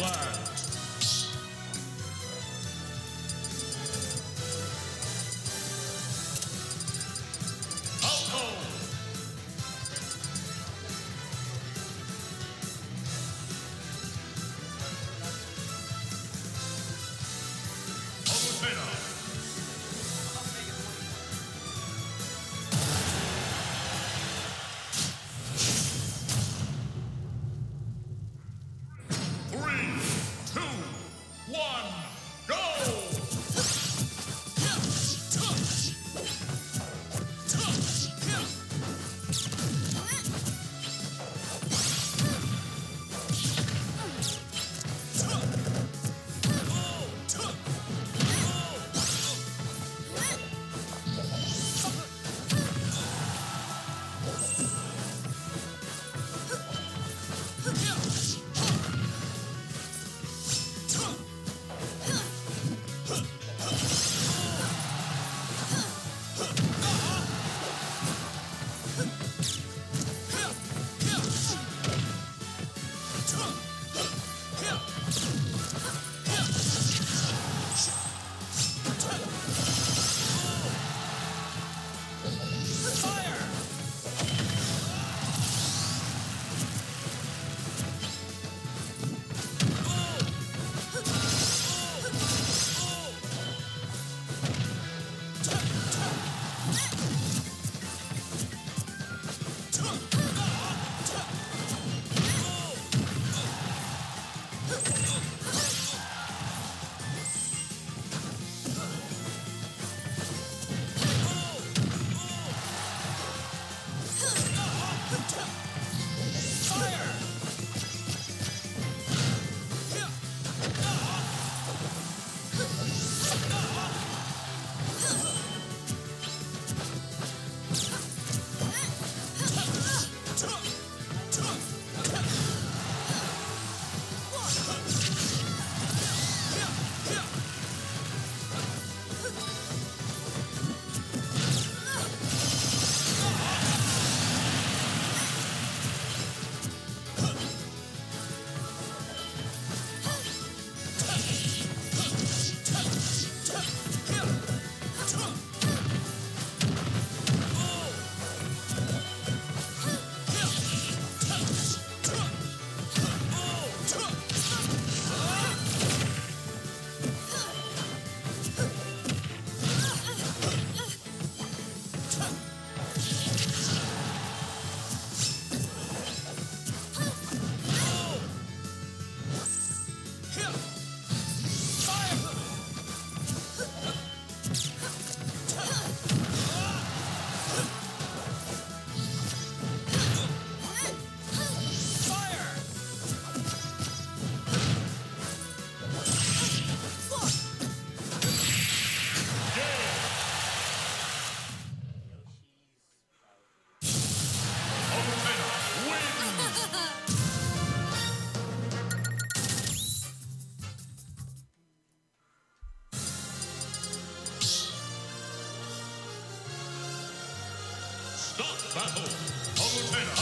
Plant. Alto. Fame. Doc Battle, Hall of